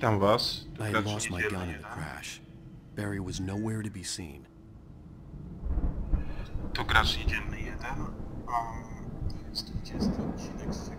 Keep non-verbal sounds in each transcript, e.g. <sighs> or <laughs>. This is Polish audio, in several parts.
Witam was. Tu I had lost my gun in the crash. Barry was nowhere to be seen. Gracz niedzielny jeden. Um, to jest 20 odcinek z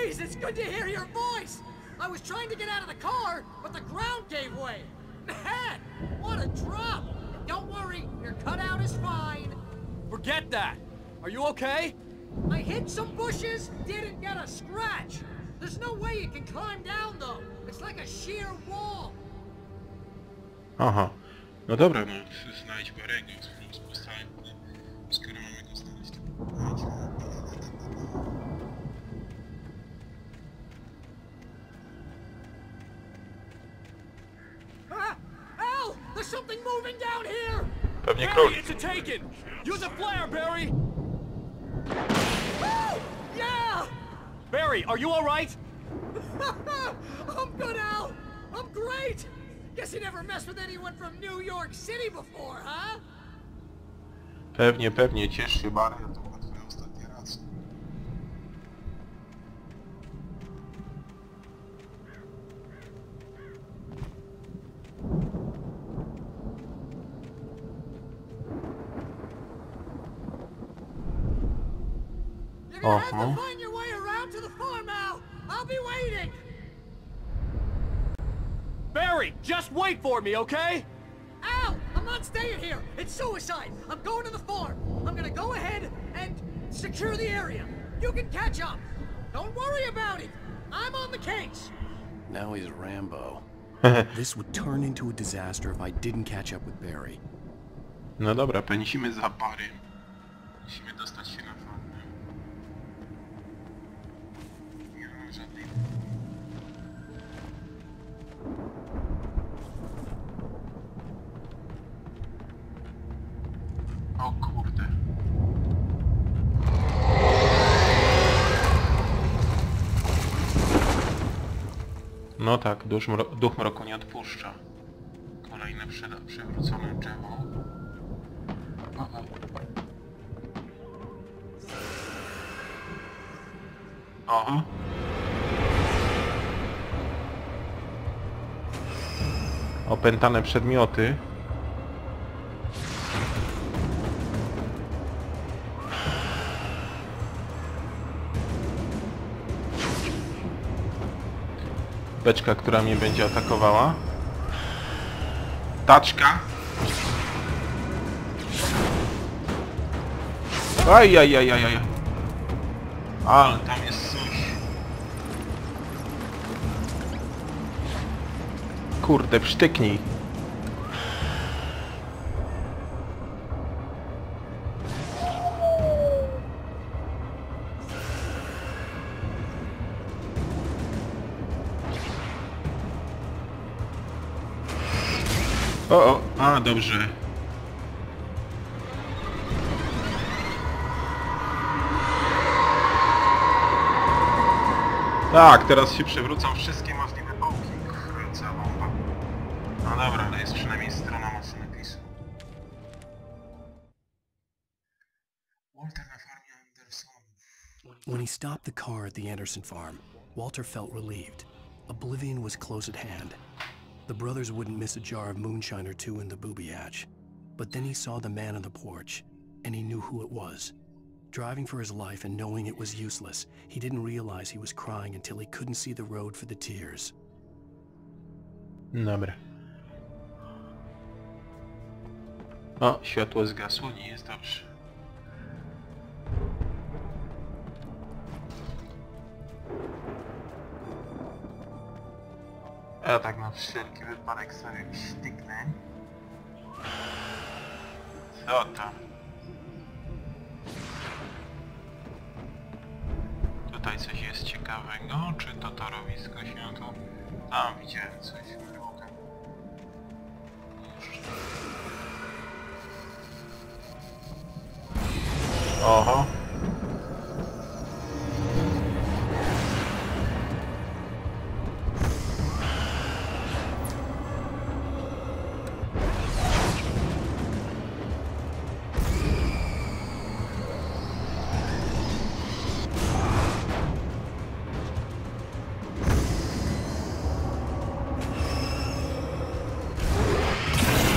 Jeez, it's good to hear your voice! I was trying to get out of the car, but the ground gave way! Man, what a drop! Don't worry, your cutout is fine. Forget that! Are you okay? I hit some bushes, didn't get a scratch. There's no way you can climb down, though. It's like a sheer wall. Aha. No dobra, no znajdź Barego, z postałem, skoro mamy go znaleźć, something down here! Pewnie Barry, it's a taken! Use a flare, Barry! Yeah! Barry, are you alright? <laughs> I'm good, Al! I'm great! Guess you never messed with anyone from New York City before, huh? Pewnie, pewnie, ciesz się Barry, You're gonna have Uh-huh. to find your way around to the farm, Al! I'll be waiting! Barry, just wait for me, okay? Al! I'm not staying here! It's suicide! I'm going to the farm! I'm gonna go ahead and secure the area. You can catch up. Don't worry about it! I'm on the case! Now he's Rambo. <laughs> this would turn into a disaster if I didn't catch up with Barry. No dobra, pędzimy za Barrym. Musimy dostać się na farmę. Żadnej... O kurde. No tak, duch, mro duch mroku nie odpuszcza. Kolejne przewrócone drzewo. O, o. Oho. Opętane przedmioty. Beczka, która mnie będzie atakowała. Taczka. Aj, aj, aj, aj, aj. Ale tam jest Kurde, przytyknij. O, o, a, dobrze. Tak, teraz się przewrócą wszystkie możliwe stopped the car at the Anderson farm, Walter felt relieved. Oblivion was close at hand. The brothers wouldn't miss a jar of moonshine or two in the booby hatch. But then he saw the man on the porch, and he knew who it was. Driving for his life and knowing it was useless, he didn't realize he was crying until he couldn't see the road for the tears. Dobra. O, światło zgasło, nie jest dobrze. Tak na wszelki wypadek sobie sztyknę. Co tam? Tutaj coś jest ciekawego, czy to torowisko się tu... Tam widziałem coś. Oho.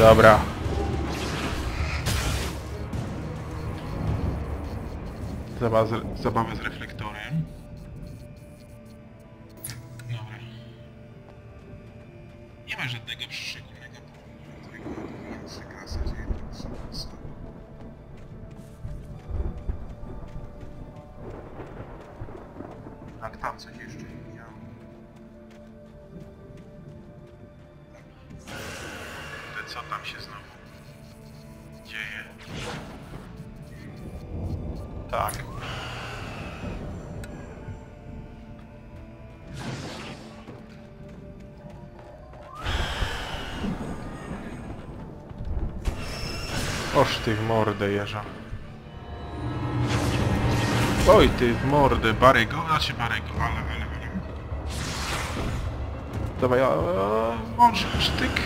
Dobra. Zabawa z, zabawa z reflektorem. Oż ty w mordę jeża. Oj ty w mordę, Barego, znaczy Barego, ale, ale, ale. Dawaj, a, włącz sztyk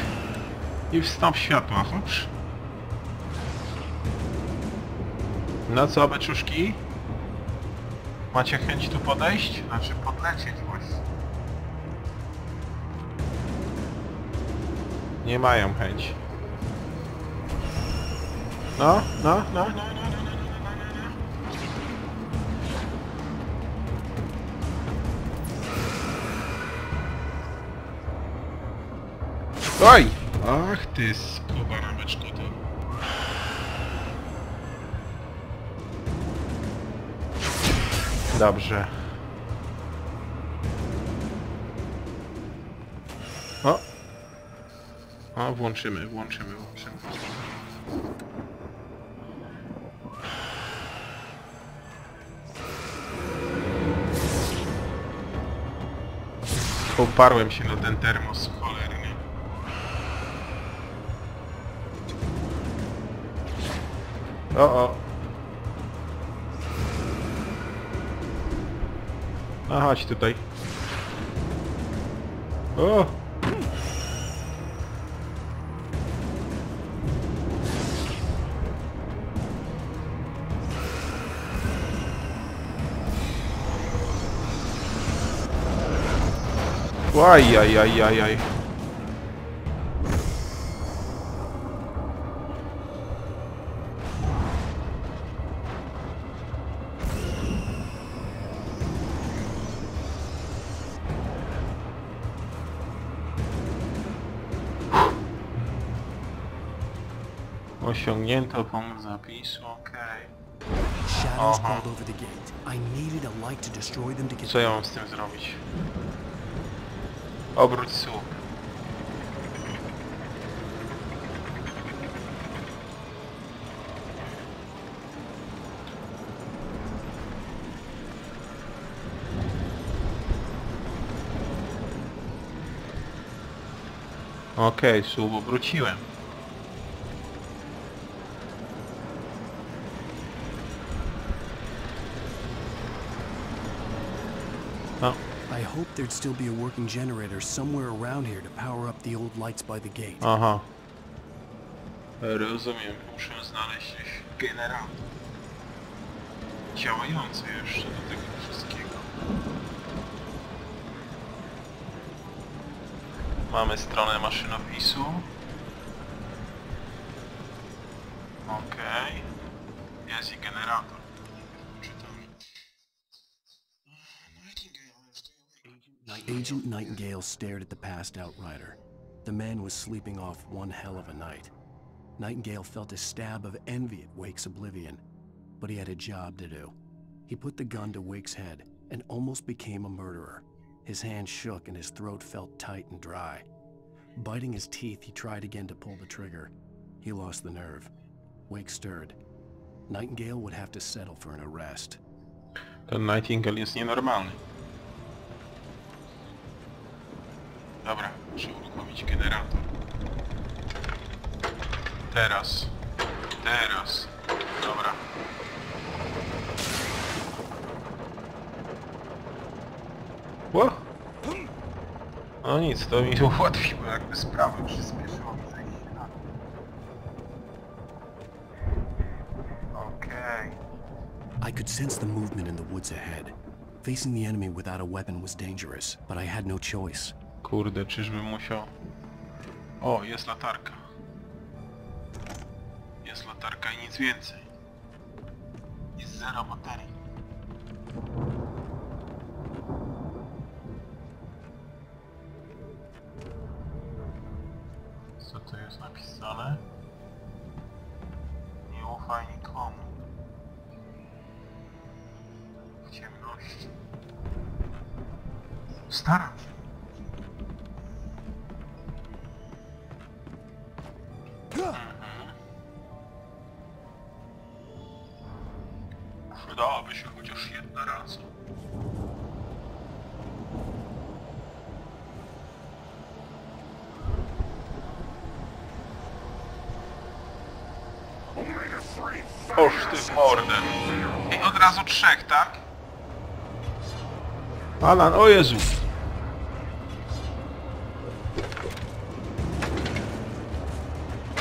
i wstąp światła, chodź. No co, beczuszki? Macie chęć tu podejść? Znaczy podlecieć właśnie. Nie mają chęci. No, no, no, no, no. Oj! Ach ty skuba rameczko to. Dobrze. O! O, włączymy, włączymy, włączymy. Oparłem się na ten termos cholerny. O, o. A chodź tutaj. O! Aj, aj, aj, aj, aj. Osiągnięto punkt zapisu, okej. Okay. Aha. Co ja mam z tym zrobić? Obróć słup. Okej, słup obróciłem. No, I hope there'd still be a working generator somewhere around here to power up the old lights by the gate. Aha. Rozumiem, muszę znaleźć jakiś generator. Działający jeszcze do tego wszystkiego. Mamy stronę maszynopisu. Agent Nightingale stared at the passed out rider. The man was sleeping off one hell of a night. Nightingale felt a stab of envy at Wake's oblivion, but he had a job to do. He put the gun to Wake's head and almost became a murderer. His hand shook and his throat felt tight and dry. Biting his teeth, he tried again to pull the trigger. He lost the nerve. Wake stirred. Nightingale would have to settle for an arrest. Ten Nightingale jest nienormalny. Dobra, muszę uruchomić generator. Teraz. Teraz. Dobra. Ło? Hmm. No nic, to mi <laughs> ułatwiło jakby sprawę, przyspieszyło mi za chwilę. Okej. I could sense the movement in the woods ahead. Facing the enemy without a weapon was dangerous, but I had no choice. Kurde, czyżbym musiał... O, jest latarka. Jest latarka i nic więcej. Jest zero baterii. Co tu jest napisane? Nie ufaj nikomu. W ciemności. Staram się. Mordę. I od razu trzech, tak? Alan, o Jezu!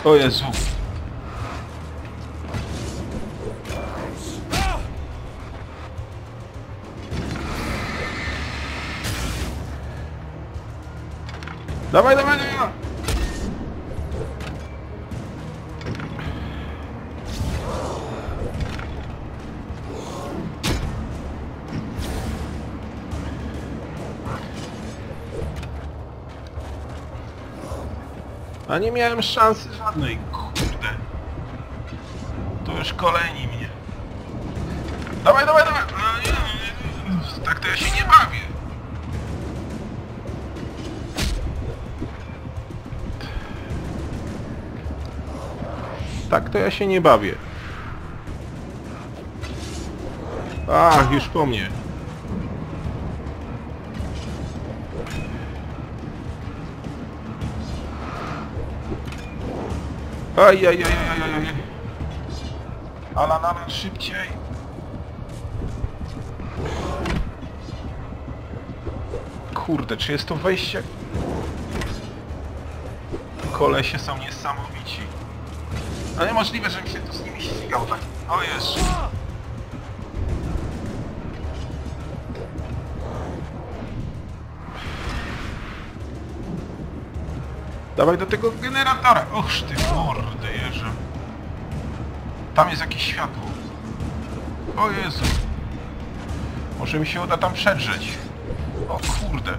O Jezu! Dawaj, dawaj, dawaj! A nie miałem szansy żadnej, kurde. To już kolejni mnie. Dawaj, dawaj, dawaj! Nie, nie, nie. Tak to ja się nie bawię. Tak to ja się nie bawię. Ach, już po mnie. Aj, aj, aj, aj, aj, aj. Alan, Alan, szybciej. Kurde, czy jest to wejście? Kolesie są niesamowici. A niemożliwe, żebym się tu z nimi ścigał tak. O Jezu. Dawaj do tego generatora. Oż ty mordy jeża. Tam jest jakieś światło. O Jezu. Może mi się uda tam przedrzeć. O kurde.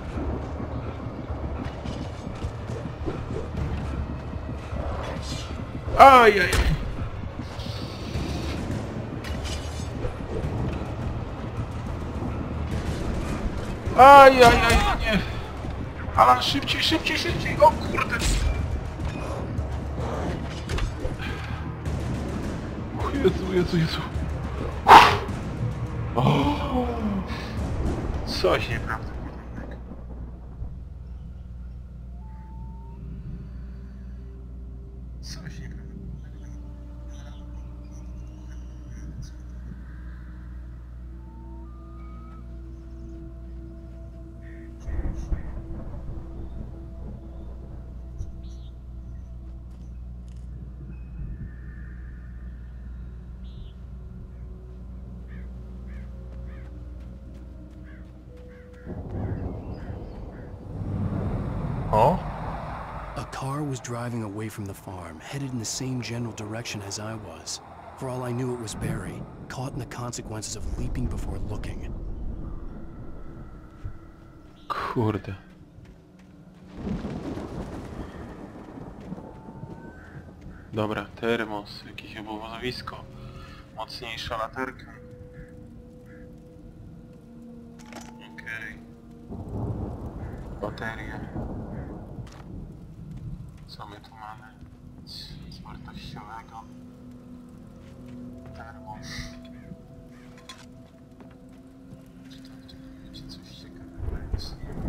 Ajaj. Ajajaj, nie. Alan, szybciej, szybciej, szybciej. O kurde. O Jezu, Jezu, Jezu. O. Coś nieprawdopodobnego. Car was driving away from the farm, headed in the same general direction as I was. For all I knew, it was Barry, caught in the consequences of leaping before looking. Kurde. Dobra, termos, jakieś obowiązowisko. Mocniejsza latarka. Okej. Baterie. Co my tu mamy? Nic z wartościowego. Termos. Czy tam w tym będzie coś ciekawego? Nic nie ma.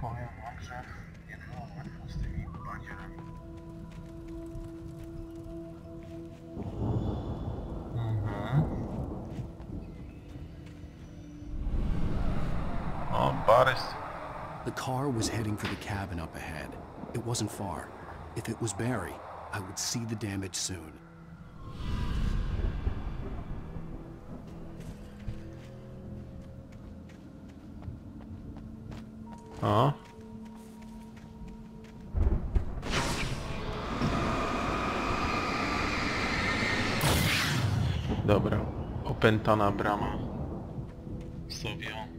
Powiem wam, że nie łatwo z tymi banierami. Mhm. O, Borys. The car was heading for the cabin up ahead. It wasn't far. If it was Barry, I would see the damage soon. O. Dobra, opętana brama. Sobie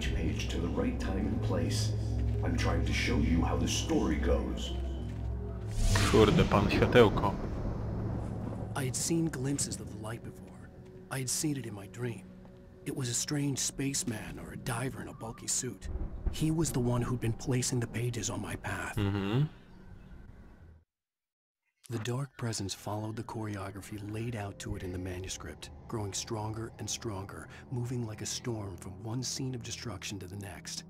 each page to the right time and place. I'm trying to show you how the story goes. Kurde, pan światełko. I had seen glimpses of the light before. I had seen it in my dream. It was a strange spaceman or a diver in a bulky suit. He was the one who'd been placing the pages on my path. Mhm. The dark presence followed the choreography laid out to it in the manuscript, growing stronger and stronger, moving like a storm from one scene of destruction to the next.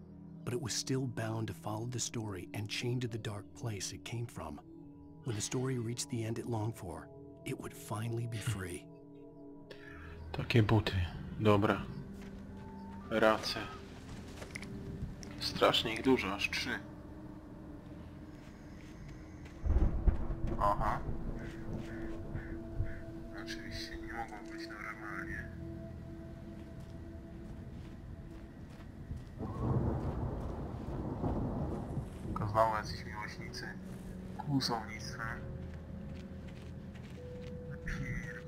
But it was still bound to follow the story and chained to the dark place it came from. When the story reached the end it longed for, it would finally be hmm. free. Takie buty. Dobra. Race. Strasznie ich dużo, aż trzy. Aha. Oczywiście nie mogą być normalnie. Tylko znowu miłośnicy kłusownictwa. Pier...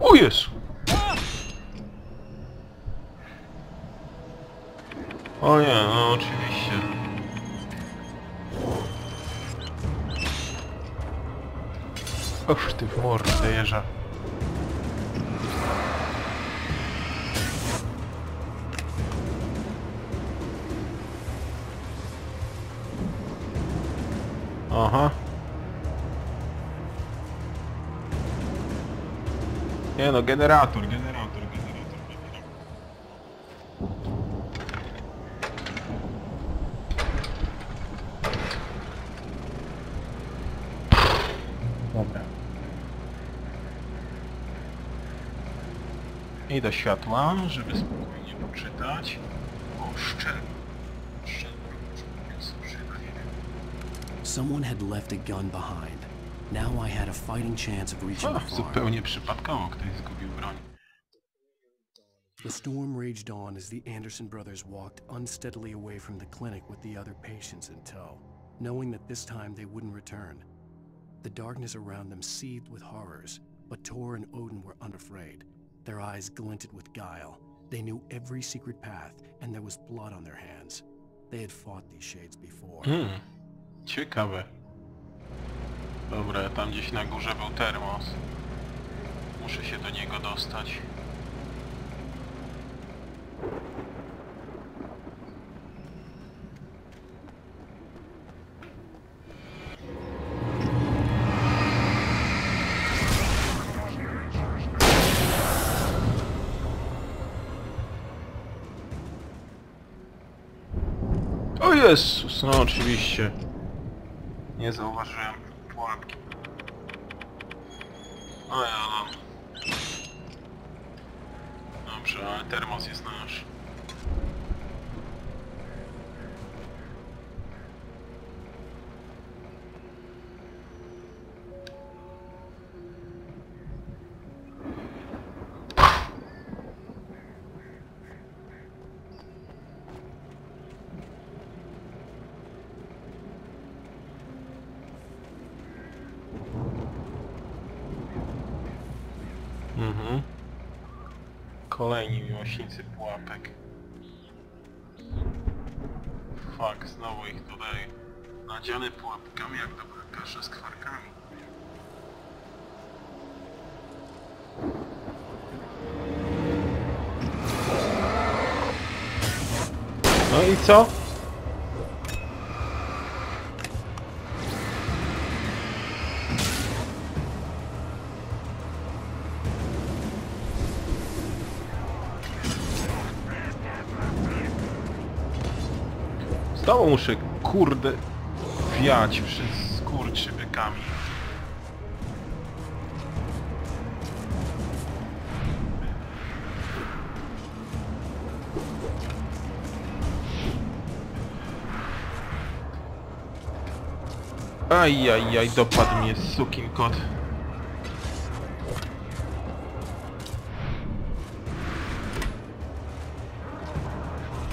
O Jezu! O nie, no oczywiście. Och ty w mordę jeża. Aha. Nie no, generator, generator, I do światła, żeby spokojnie poczytać. O, szczelba. Szczelba, więc przyda, nie wiem. Someone had left a gun behind. Now I had a fighting chance of reaching the zupełnie przypadkowo ktoś zgubił broń. The storm raged on as the Anderson brothers walked unsteadily away from the clinic with the other patients in tow, knowing that this time they wouldn't return. The darkness around them seethed with horrors, but Tor and Odin were unafraid. Their eyes glinted with guile. They knew every secret path, and there was blood on their hands. They had fought these shades before. Hmm, ciekawe. Dobra, tam gdzieś na górze był termos. Muszę się do niego dostać. Jezus, no oczywiście. Nie zauważyłem pułapki. O ja no. Dobrze, ale termos jest nasz. Kolejni miłośnicy pułapek. Fuck, znowu ich tutaj nadziany pułapkami jak dobra kasza z kwarkami. No i co? Znowu muszę, kurde, wiać przez skurczybykami. Ajajaj, dopadł mnie sukin kot.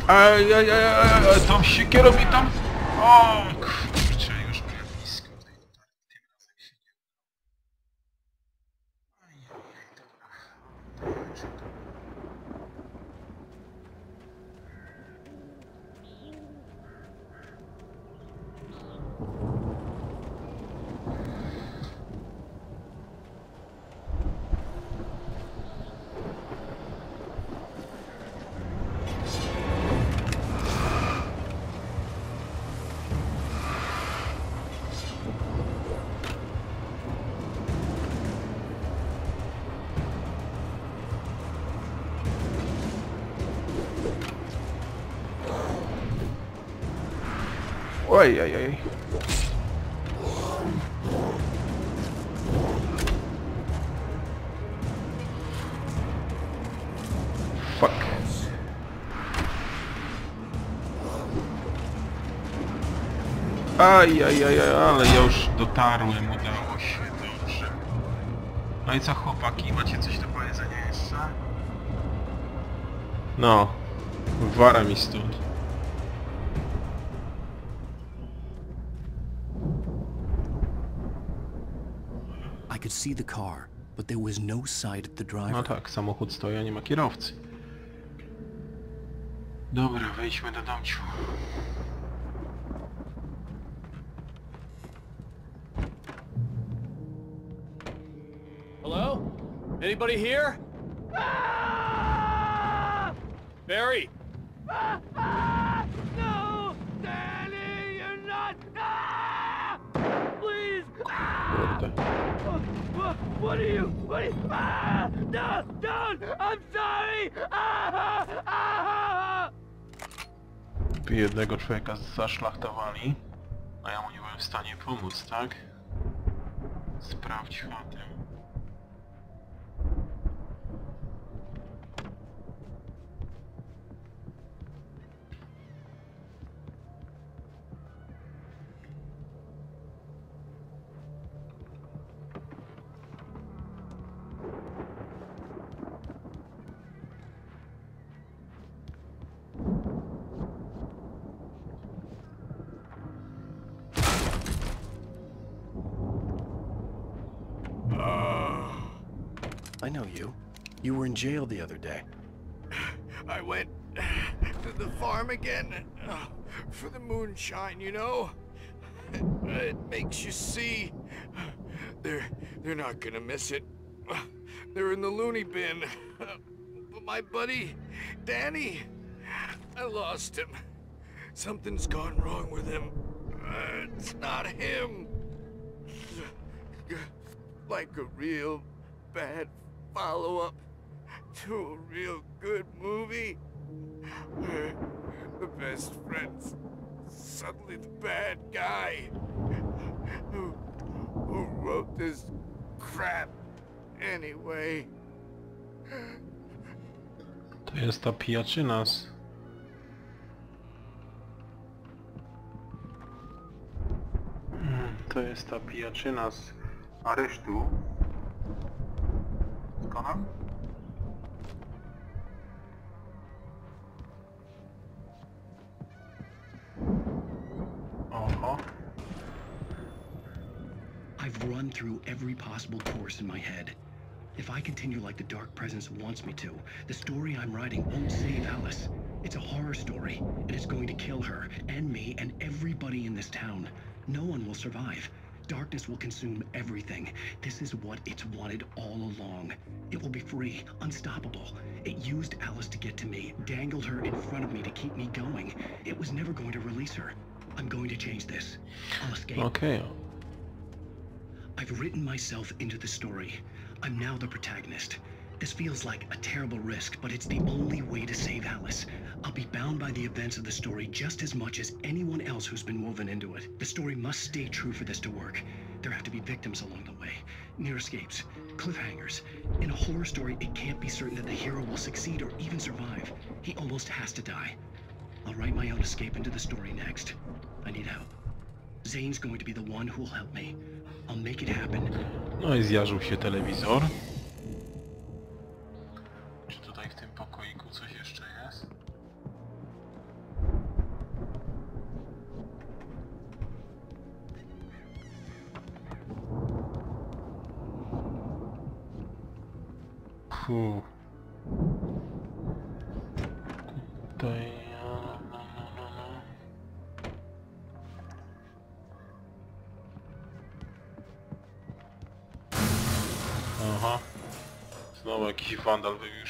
Ajajaj, tą siekierą mi tam... O Oj, oj, oj. Fuck. Aj, aj, aj, aj, ale ja już dotarłem, udało się, dobrze. No i co chłopaki, macie coś do powiedzenia jeszcze? No, wara mi stąd. I could see the car, but there was no sight of the driver. No tak, samochód stoi, a nie ma kierowcy. Dobra, wejdźmy do domciu. Hello? Anybody here? Ah! Barry! Ah! What, are you? What are you? Ah! No! Don't! I'm sorry! Ah! Ah! Jednego człowieka zaszlachtowali, a ja mu nie byłem w stanie pomóc, tak? Sprawdź chatę. I know you. You were in jail the other day. <sighs> I went <sighs> to the farm again <sighs> for the moonshine, you know? It makes you see. They're they're not gonna miss it. They're in the loony bin. But my buddy, Danny, I lost him. Something's gone wrong with him. It's not him. Like a real bad follow-up to a real good movie. Where the best friend's suddenly the bad guy. Who, who wrote this crap anyway? To jest ta pijaczyna z... Mm, To jest ta pijaczyna z aresztu. Skąd? Oho. Uh-huh. I've run through every possible course in my head. If I continue like the Dark Presence wants me to, the story I'm writing won't save Alice. It's a horror story, and it's going to kill her, and me, and everybody in this town. No one will survive. Darkness will consume everything. This is what it's wanted all along. It will be free, unstoppable. It used Alice to get to me, dangled her in front of me to keep me going. It was never going to release her. I'm going to change this. I'll escape. Okej. I've written myself into the story. I'm now the protagonist. This feels like a terrible risk, but it's the only way to save Alice. I'll be bound by the events of the story just as much as anyone else who's been woven into it. The story must stay true for this to work. There have to be victims along the way, near escapes, cliffhangers. In a horror story, it can't be certain that the hero will succeed or even survive. He almost has to die. I'll write my own escape into the story next. I need help. Zane's going to be the one who'll help me. I'll make it happen. No i zjarzył się telewizor.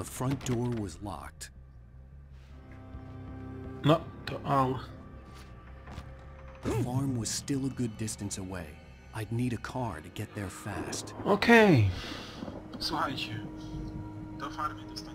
The front door was locked. No, to au. The farm was still a good distance away. I'd need a car to get there fast. Okej. Słuchajcie. Do farmy dostałem